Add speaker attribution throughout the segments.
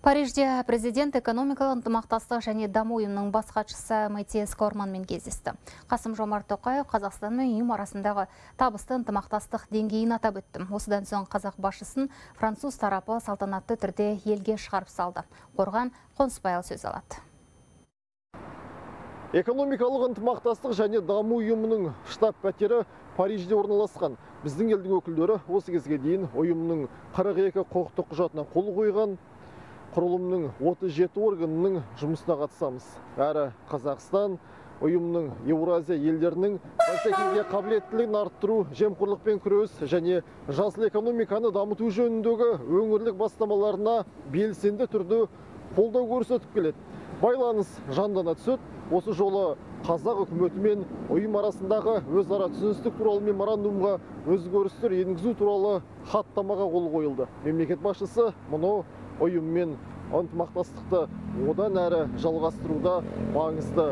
Speaker 1: Парижде президент экономикалық ынтымақтастық және даму ұйымының бас хатшысы Майтиес Корманмен кездесті. Қасым Жомарт Тоқаев Қазақстан мен ұйым арасындағы табысты ынтымақтастық деңгейін атап өтті. Осыдан соң қазақ басшысын француз тарапы салтанатты түрде елге шығарып салды. Қорған Қонысбайл сөз алады.
Speaker 2: Экономикалық ынтымақтастық және даму ұйымының штаб пәтері Парижде орналасқан. Біздің елдің өкілдері осы кезге дейін ұйымның 42 құқықтық құжатына қол қойған, құрылымның 37 органының жұмысына қатысамыз. Әрі Қазақстан ұйымның Еуразия елдерінің бәсекеге қабілеттілігін арттыру, жемқорлықпен күрес және жасыл экономиканы дамыту жөніндегі өңірлік бастамаларына белсенді түрде қолдау көрсетіп келеді. Байланыс жандана түседі. Осы жолы қазақ үкіметі мен ұйым арасындағы өзара түсіністік туралы меморандумға өзгерістер енгізу туралы хаттамаға қол қойылды. Мемлекет басшысы мұны ұйыммен ынтымақтастықты одан әрі жалғастыруда маңызды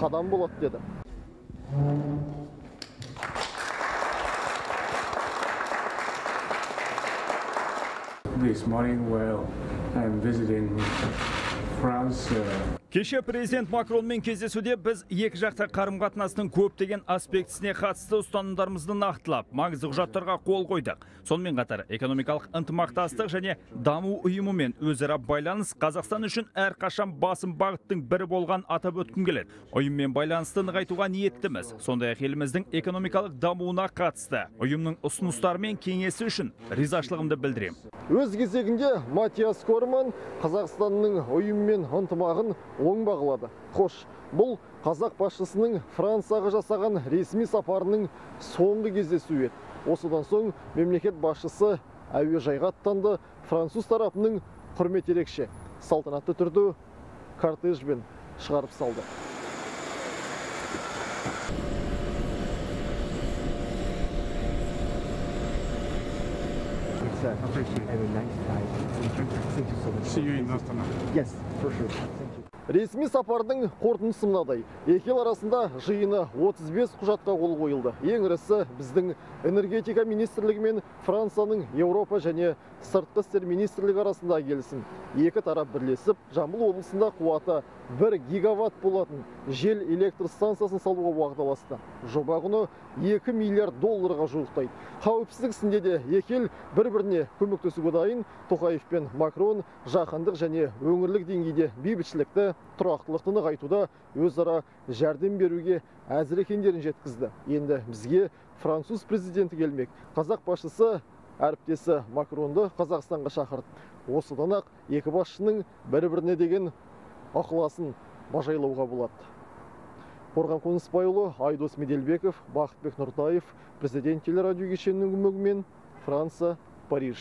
Speaker 2: қадам болады деді.
Speaker 3: This morning while I'm visiting France, uh...
Speaker 4: Кеше президент Макронмен кездесуде біз екі жақта қарым қатынастың көптеген аспектісіне қатысты ұстанымдарымызды нақтылап, маңызды құжаттарға қол қойдық. Сонымен қатар экономикалық ынтымақтастық және даму ұйымымен өзара байланыс Қазақстан үшін әрқашан басым бағыттың бірі болған атап өткім келеді. Ұйыммен байланысты нығайтуға ниеттіміз. Сондай-ақ еліміздің экономикалық дамуына қатысты ұйымның ұсыныстары мен кеңесі үшін ризашылығымды білдіремін.
Speaker 2: Өз кезегінде Матиас Корман Қазақстанның ұйыммен ынтымағын оң бағылады қош бұл қазақ басшысының францияға жасаған ресми сапарының соңғы кездесуі еді осыдан соң мемлекет басшысы әуежайға аттанды француз тарапының құрмет ерекше салтанатты түрде кортежбен шығарып салды
Speaker 3: It's a nice time. Thank you so much. See you in Astana.
Speaker 2: Yes, for sure. Ресми сапардың қорытындысы мынадай. Екі ел арасында жиыны 35 құжатқа қол қойылды. Ең ірісі біздің энергетика министрлігі мен Францияның Еуропа және сыртқы істер министрлігі арасында келісім. Екі тарап бірлесіп, Жамбыл облысында қуаты 1 гигаватт болатын жел электр станциясын салуға уағдаласты. Жоба құны 2 миллиард долларға жуықтайды. Қауіпсіздік ісінде де екі ел бір-біріне көмектесуге дайын. Тоқаев пен Макрон жаһандық және өңірлік деңгейде бейбітшілікті тұрақтылықты нығайтуда өзара жәрдем беруге әзір екендерін жеткізді. Енді бізге француз президенті келмек. Қазақ басшысы әріптесі макронды қазақстанға шақырды. Осыдан ақ екі басшының бір біріне деген ықыласын бажайлауға болады. Қорған қонысбайұлы айдос меделбеков бақытбек нұртаев президент телерадио кешенінің көмегімен франция париж.